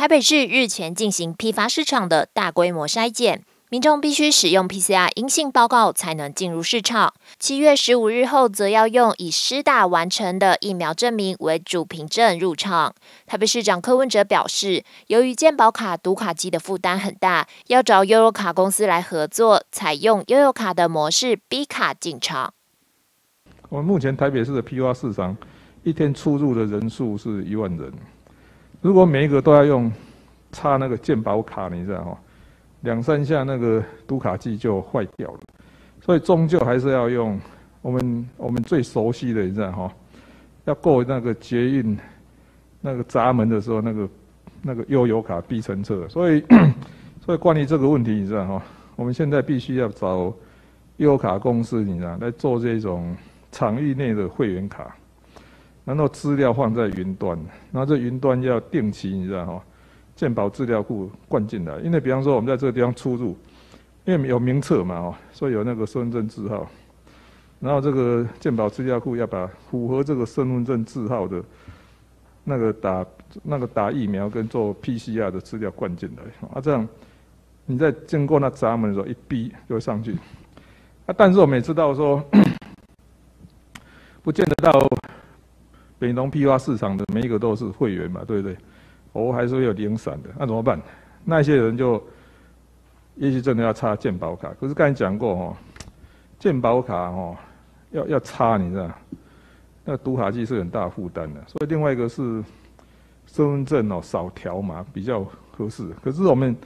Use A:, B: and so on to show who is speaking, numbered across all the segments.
A: 台北市日前进行批发市场的大规模筛检，民众必须使用 PCR 阴性报告才能进入市场。七月十五日后，则要用以施打完成的疫苗证明为主凭证入场。台北市长柯文哲表示，由于健保卡读卡机的负担很大，要找悠游卡公司来合作，采用悠游卡的模式 B 卡进场。
B: 我们目前台北市的批发市场一天出入的人数是一万人。如果每一个都要用插那个健保卡，你知道哈，两三下那个读卡机就坏掉了，所以终究还是要用我们我们最熟悉的，你知道哈，要过那个捷运那个闸门的时候，那个那个悠游卡必乘车，所以 所以关于这个问题，你知道哈，我们现在必须要找悠游卡公司，你知道来做这种场域内的会员卡。然后资料放在云端，然后这云端要定期，你知道哈，健保资料库灌进来。因为比方说我们在这个地方出入，因为有名册嘛哦，所以有那个身份证字号。然后这个健保资料库要把符合这个身份证字号的那个打那个打疫苗跟做 PCR 的资料灌进来，啊这样你在经过那闸门的时候一逼就会上去。啊，但是我们也知道说，不见得到。北农批发市场的每一个都是会员嘛，对不对？哦，还是会有零散的，那怎么办？那些人就也许真的要插健保卡。可是刚才讲过哦，健保卡哦要要插，你知道？那读卡机是很大负担的。所以另外一个是身份证哦少条码比较合适。可是我们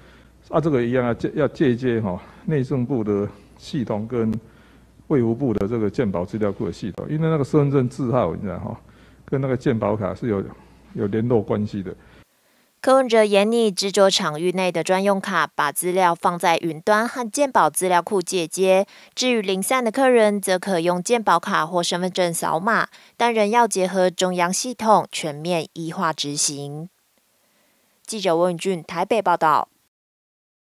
B: 啊这个一样啊借要借接哈内政部的系统跟卫福部的这个健保资料库的系统，因为那个身份证字号你知道哈。跟那个健保卡是有有联络关系的。
A: 柯文哲严拟制作场域内的专用卡，把资料放在云端和健保资料库借接。至于零散的客人，则可用健保卡或身份证扫码，但仍要结合中央系统全面一化执行。记者温俊台北报道。